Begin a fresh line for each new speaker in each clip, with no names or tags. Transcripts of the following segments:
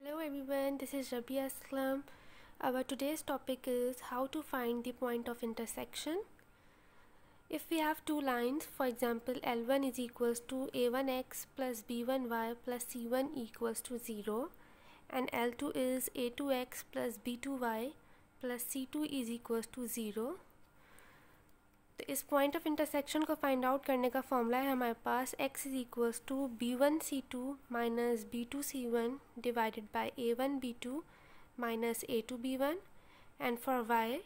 Hello everyone, this is Rabbia Aslam. Our today's topic is how to find the point of intersection. If we have two lines, for example L1 is equals to A1x plus B1y plus C1 equals to 0 and L2 is A2x plus B2y plus C2 is equals to 0 तो इस point of intersection को find out करने का formula है हमारे पास x is equals to b one c two minus b two c one divided by a one b two minus a two b one and for y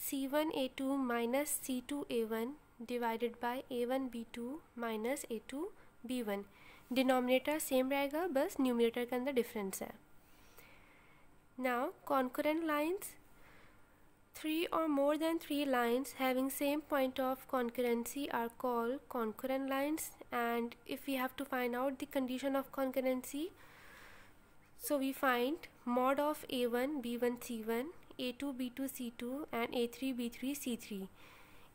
c one a two minus c two a one divided by a one b two minus a two b one denominator same रहेगा, बस numerator के अंदर difference है। Now concurrent lines Three or more than three lines having same point of concurrency are called concurrent lines. And if we have to find out the condition of concurrency so we find mod of a1 b1 c1 a2 b2 c2 and a3 b3 c3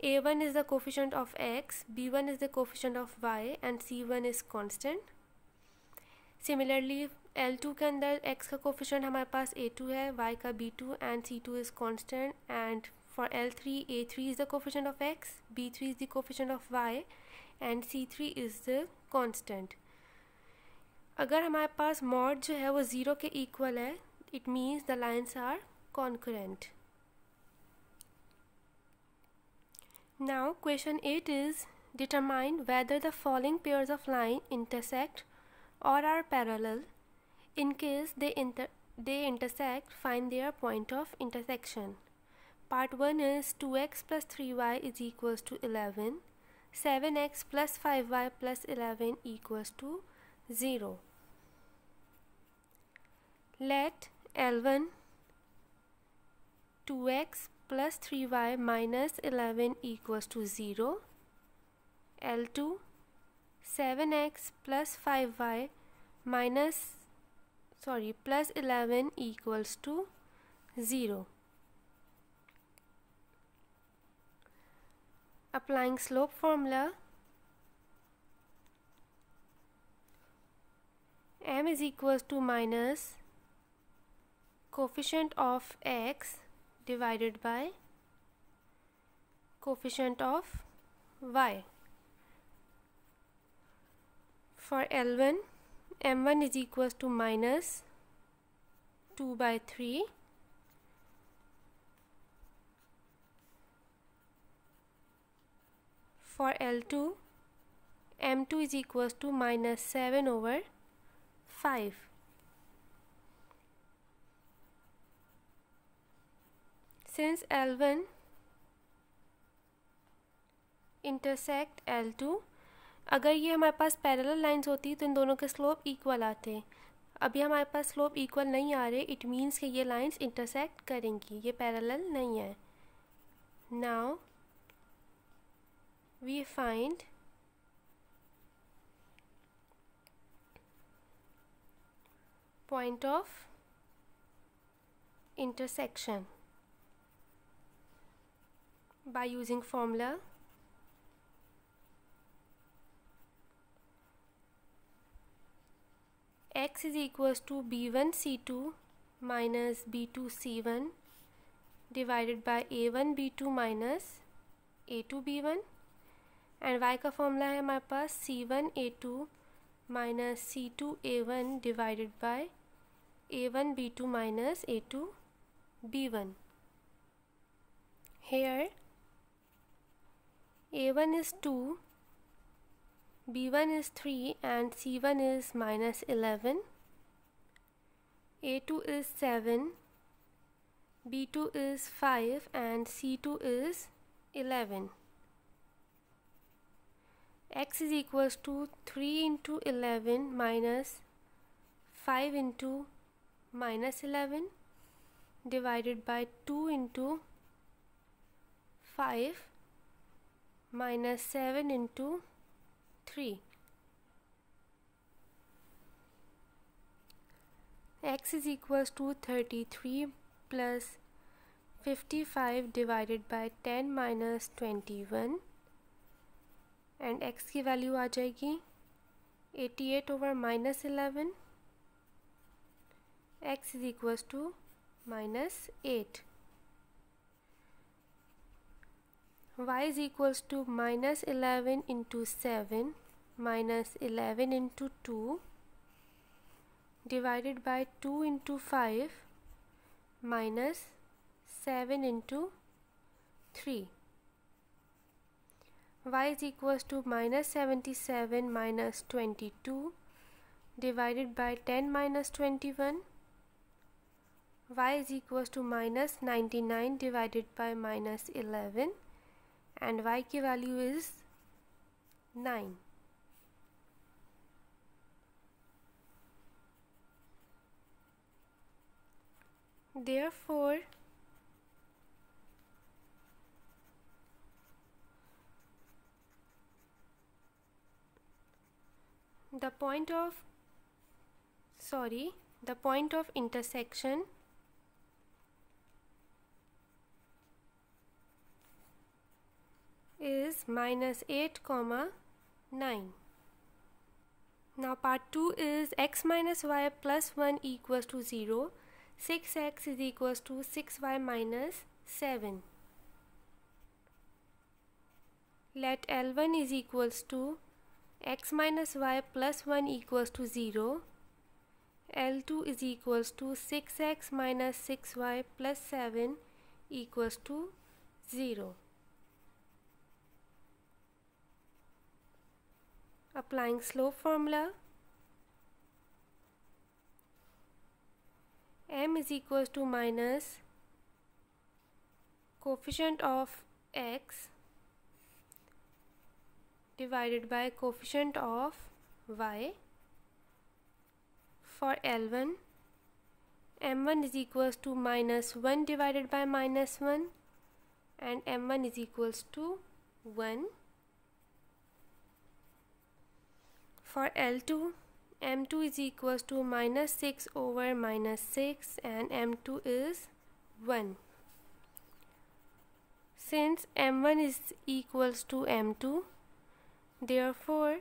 a1 is the coefficient of x b1 is the coefficient of y and c1 is constant. Similarly l two के अंदर x का coefficient हमारे पास a two है y का b two and c two is constant and for l three a three is the coefficient of x b three is the coefficient of y and c three is the constant अगर हमारे पास mod जो है वो zero के equal है it means the lines are concurrent now question eight is determined whether the following pairs of line intersect और are parallel in case they, inter they intersect, find their point of intersection. Part 1 is 2x plus 3y is equals to 11. 7x plus 5y plus 11 equals to 0. Let L1 2x plus 3y minus 11 equals to 0. L2 7x plus 5y minus sorry plus 11 equals to 0 applying slope formula m is equals to minus coefficient of x divided by coefficient of y. For L1 m1 is equals to minus 2 by 3 for L2 m2 is equals to minus 7 over 5 since L1 intersect L2 अगर ये हमारे पास parallel lines होती तो इन दोनों के slope equal आते। अभी हमारे पास स्लोप इक्वल नहीं आ रहे इट मीन्स कि ये लाइंस इंटरसेक्ट करेंगी। ये पैरेलल नहीं है। Now we find point of intersection by using formula x is equals to b1 c2 minus b2 c1 divided by a1 b2 minus a2 b1 and y का formula है हमारे पास सी one a two minus c two a one divided by A one b two minus a two b one hair A one is to b1 is 3 and c1 is minus 11 a2 is 7 b2 is 5 and c2 is 11 x is equals to 3 into 11 minus 5 into minus 11 divided by 2 into 5 minus 7 into 3 x is equals to 33 plus 55 divided by 10 minus 21 and x की value आ जाएगी 88 over minus eleven x is equals to minus 8 y is equals to minus 11 into 7 minus 11 into 2 divided by 2 into 5 minus 7 into 3 y is equals to minus 77 minus 22 divided by 10 minus 21 y is equals to minus 99 divided by minus 11 and y की value is 9 therefore the point of sorry the point of intersection is minus 8 comma 9 now part 2 is x minus y plus 1 equals to 0 6x is equals to 6y minus 7 let L1 is equals to x minus y plus 1 equals to 0 L2 is equals to 6x minus 6y plus 7 equals to 0 applying slope formula. M is equals to minus coefficient of x divided by coefficient of y for L1 m1 is equals to minus 1 divided by minus 1 and m1 is equals to 1 for L2 m2 is equals to minus 6 over minus 6 and m2 is 1 since m1 is equals to m2 Therefore,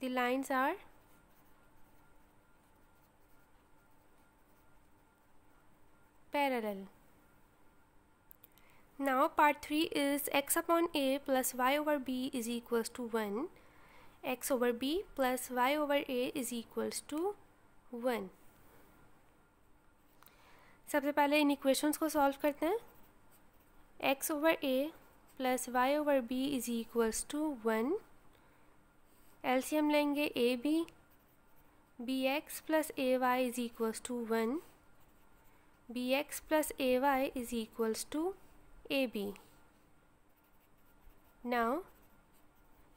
the lines are parallel. Now part 3 is x upon a plus y over b is equals to 1. X over b plus y over a is equals to one सबसे पहले इन equations को solve करते हैं। X over a plus y over b is equals to one LCM लेंगे a b b x plus a y is equals to one b x plus a y is equals to a b now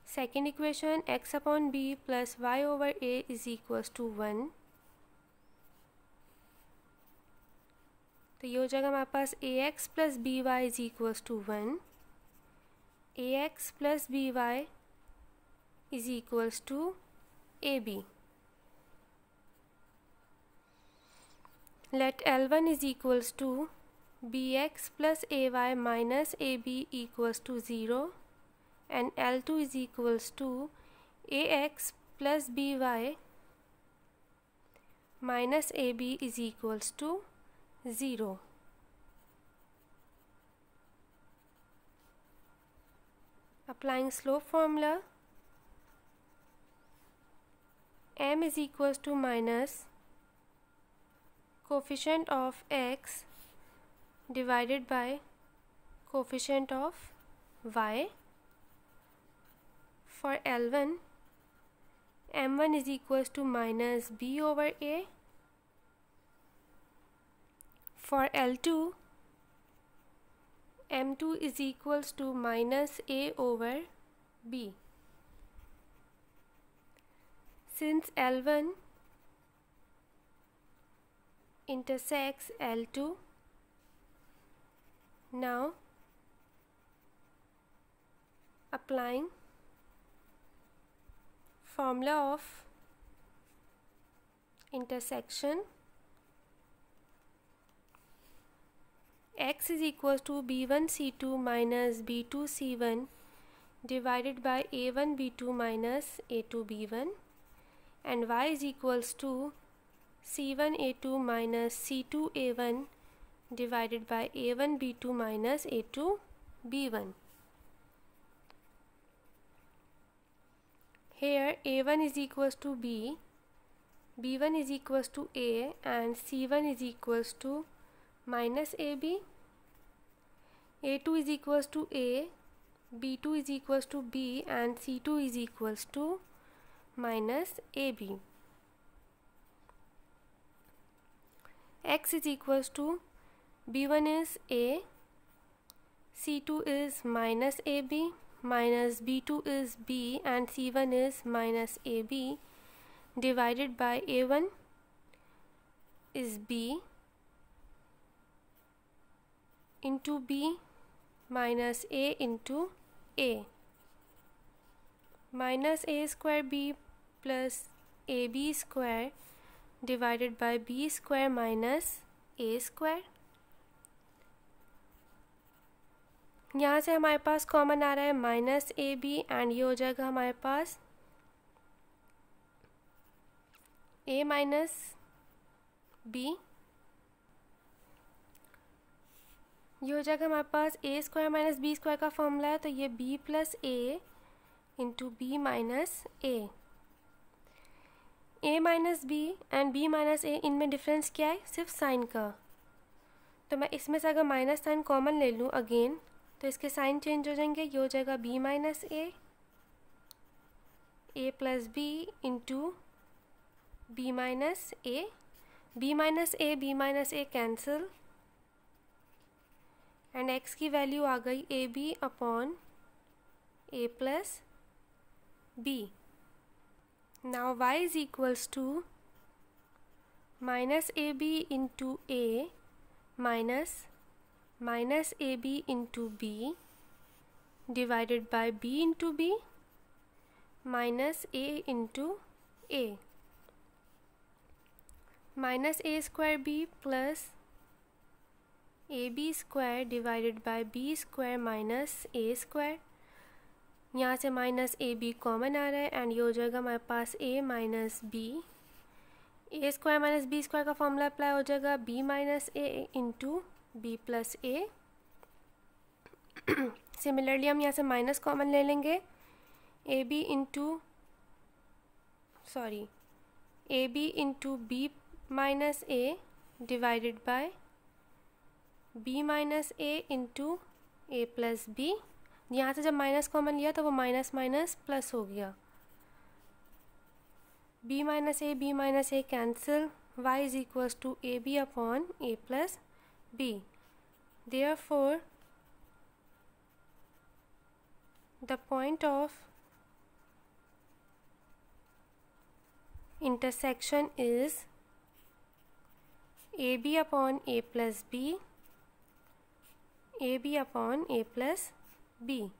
second equation x upon b plus y over a is equals to one तो ये हो जाएगा हमारे पास a x plus b y is equals to one ax plus by is equals to ab. Let L1 is equals to bx plus ay minus ab equals to 0 and L2 is equals to ax plus by minus ab is equals to 0. applying slope formula m is equals to minus coefficient of x divided by coefficient of y for L1 m1 is equals to minus b over a for L2 m2 is equals to minus a over b. Since L1 intersects L2, now applying formula of intersection x is equals to b1 c2 minus b2 c1 divided by a1 b2 minus a2 b1 and y is equals to C1 A2 minus C2 A1 divided by A1 B2 minus A2 B1. Here A1 is equals to B, B1 is equals to A and C1 is equals to minus AB. A2 is equals to A, B2 is equals to B and C2 is equals to minus AB. X is equals to B1 is A, C2 is minus AB, minus B2 is B and C1 is minus AB divided by A1 is B into B minus A into A. Minus A square B plus AB square divided by B square minus A square यहाँ से हमारे पास common आ रहा है minus a B and ये हो जाएगा हमारे पास ए माइनस बी ये हो जाएगा हमारे पास a square minus b square का फॉर्मूला है तो ये b plus a into b minus a a minus b and b minus a इनमें डिफरेंस क्या है? सिर्फ़ साइन का। तो मैं इसमें से अगर माइनस साइन कॉमन ले लूँ अगेन तो इसके साइन चेंज हो जाएँगे, ये हो जाएगा b minus a a plus b into b minus a b minus a b minus a cancel and x की वैल्यू आ गई a b upon a plus b now y is equals to minus a b into a minus minus AB into B divided by B into B minus A into A minus A square B plus AB square divided by B square minus A square यहाँ से minus a b common आ रहा है and ये हो जाएगा हमारे पास a minus b a square minus b square का फॉर्मूला अप्लाई हो जाएगा b minus a into b plus a similarly हम यहाँ से माइनस कॉमन ले लेंगे। A b into sorry a b into b minus a divided by b minus a into a plus b यहाँ से जब माइनस कॉमन लिया तो वो माइनस माइनस प्लस हो गया। B minus a b minus a cancel y is is to a b upon a plus b. Therefore the point of intersection is ab upon a plus b ab upon a plus b